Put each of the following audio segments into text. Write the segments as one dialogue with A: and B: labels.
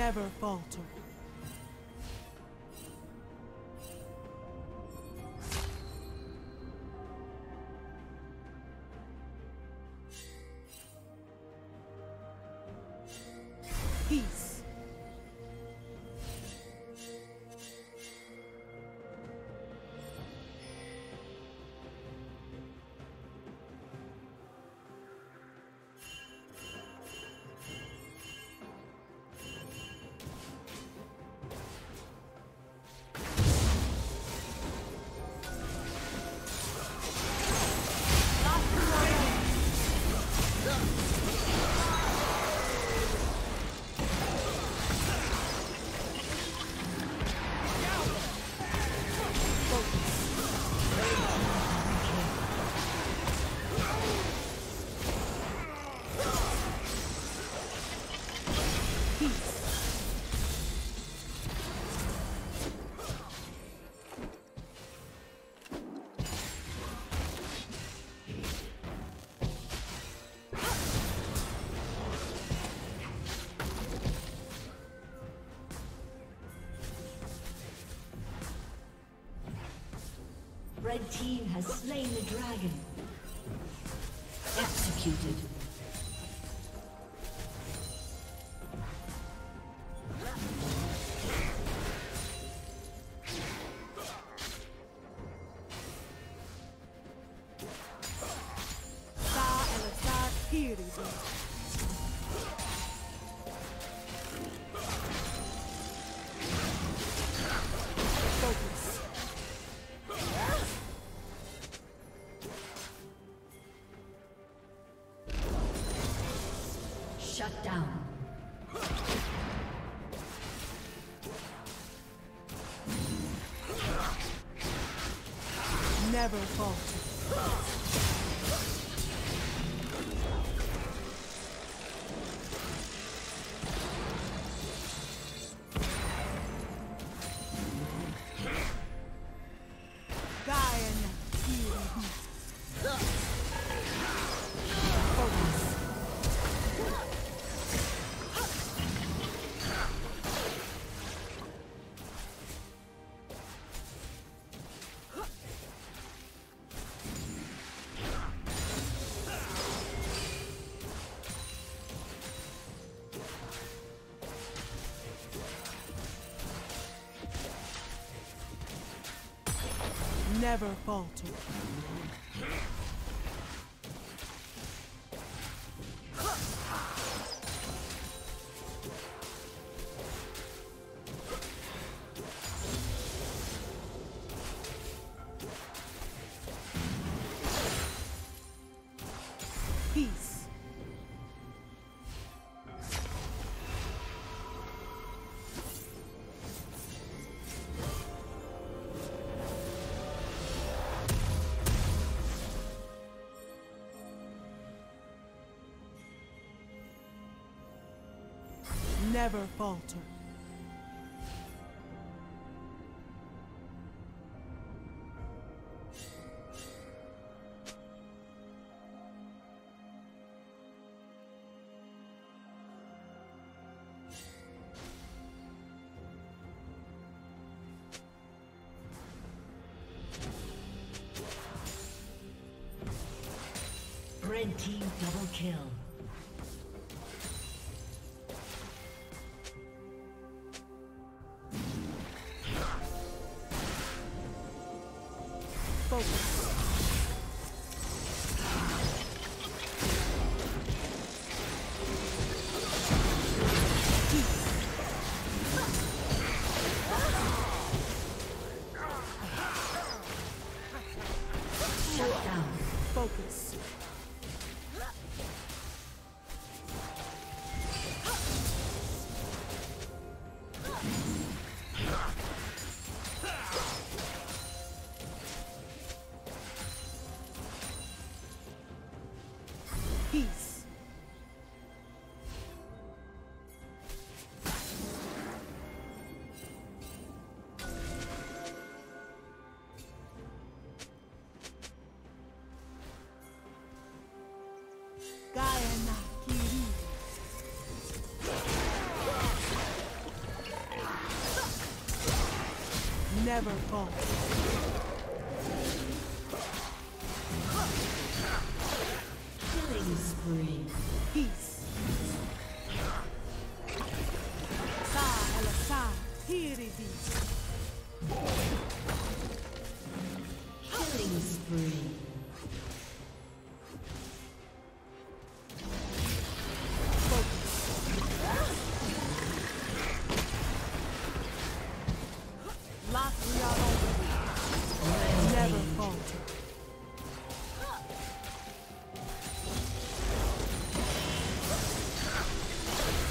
A: Never falter.
B: Red team has slain the dragon. Executed. Shut down.
A: Never falter. Never falter. Never falter.
B: never fall.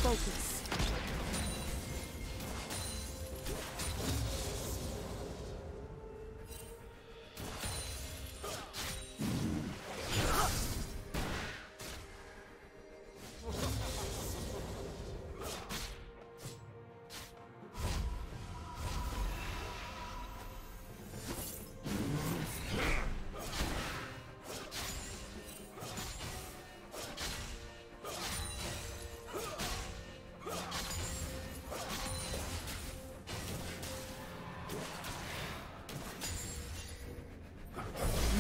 B: focus.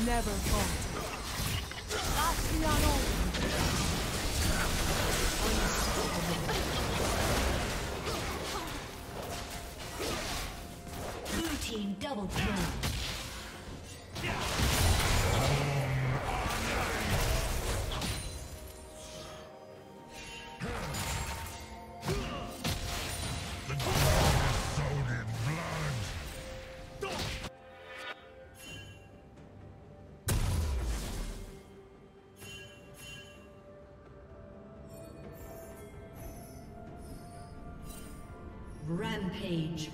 B: never faltered. Astriano!
C: Blue team double kill. Rampage.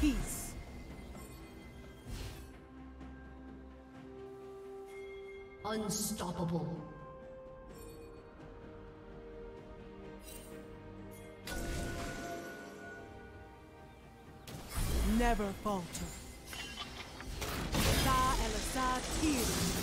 B: Peace.
C: Unstoppable.
B: never falter. el-Assad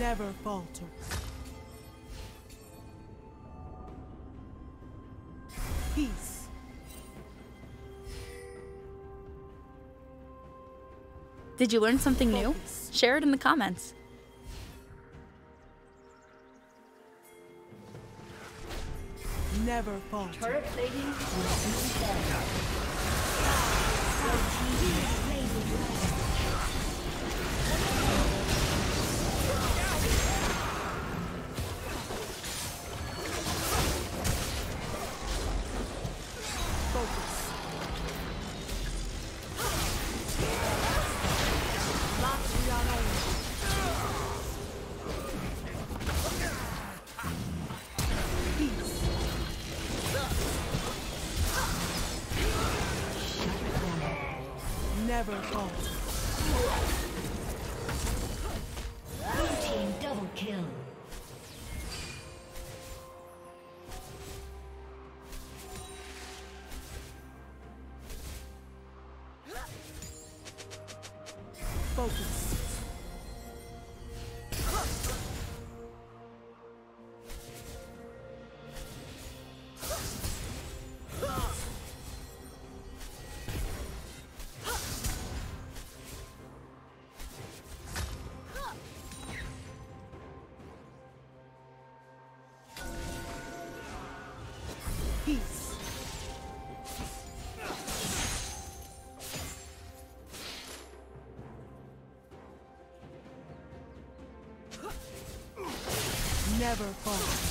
D: Never falter. Peace.
E: Did you learn something new? Share it in the comments.
D: Never falter.
B: Turret plating
D: Never fall.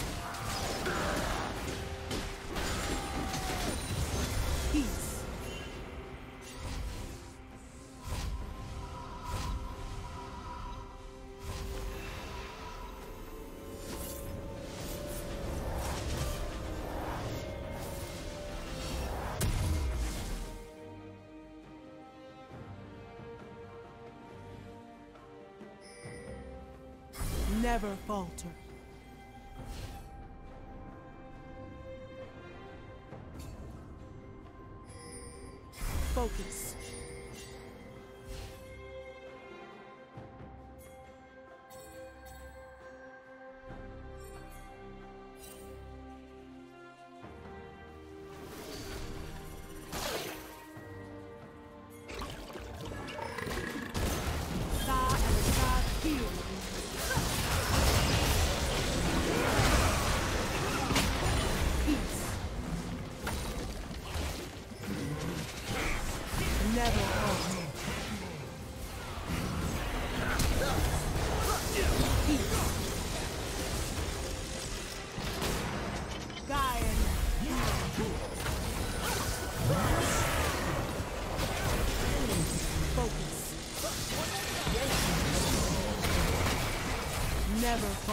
D: Falter. Focus.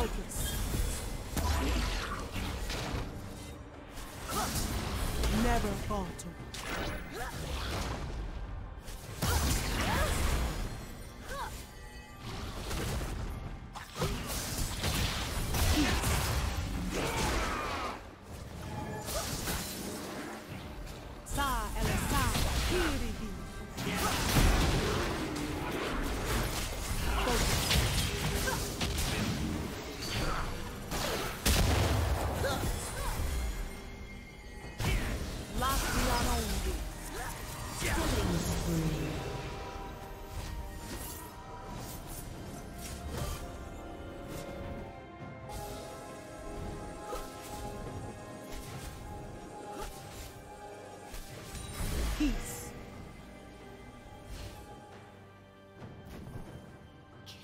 D: Never falter.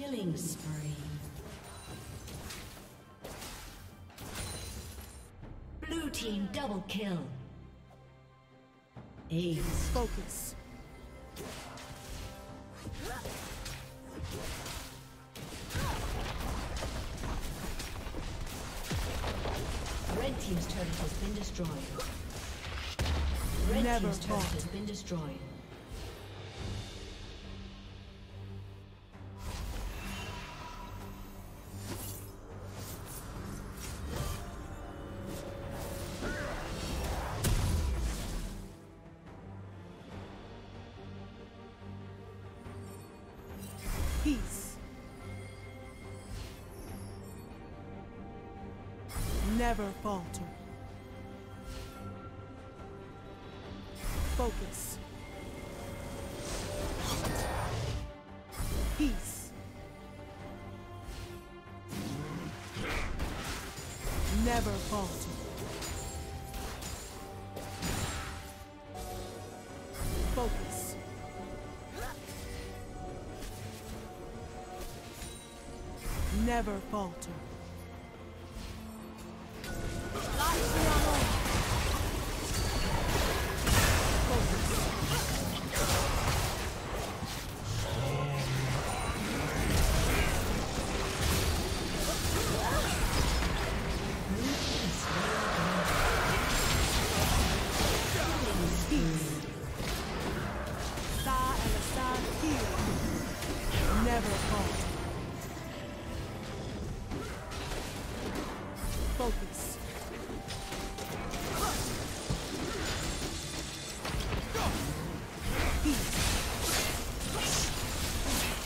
F: Killing spree. Blue team double kill. Ace.
B: Focus.
F: Red team's turret has been destroyed. Red
B: Never
F: team's turret has been destroyed.
B: Never falter. Focus. Peace. Never falter. Focus. Never falter.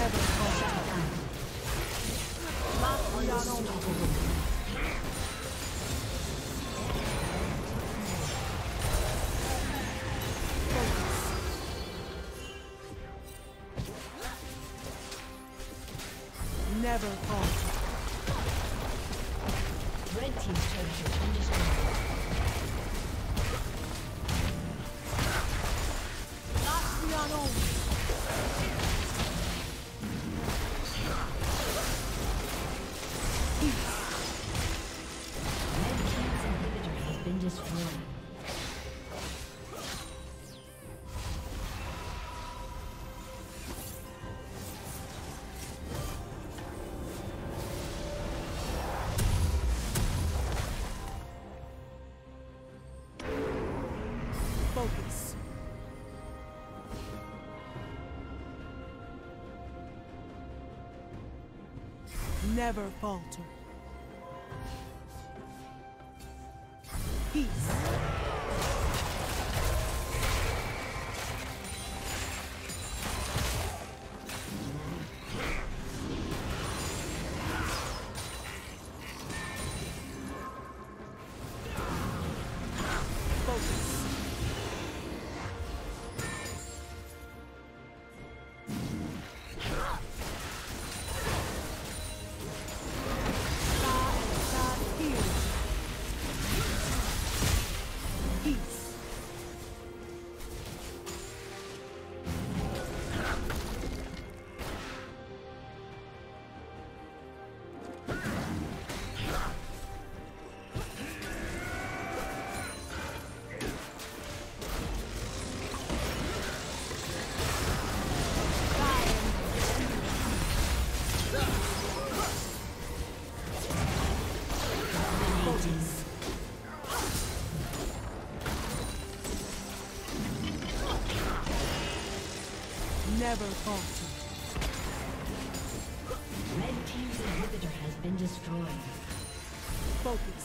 B: Never falter. Focus.
F: Destroyed.
B: Focus. Never falter. Faculties. Never falter.
G: Red Team's inhibitor has been destroyed.
B: Focus.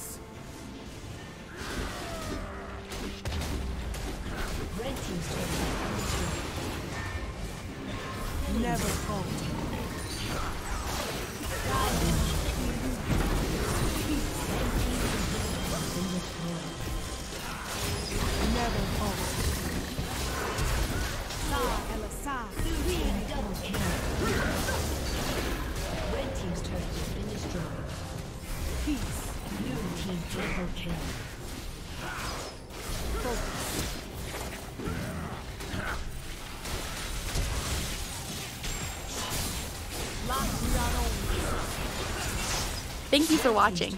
G: Triple kill.
E: Thank you for watching.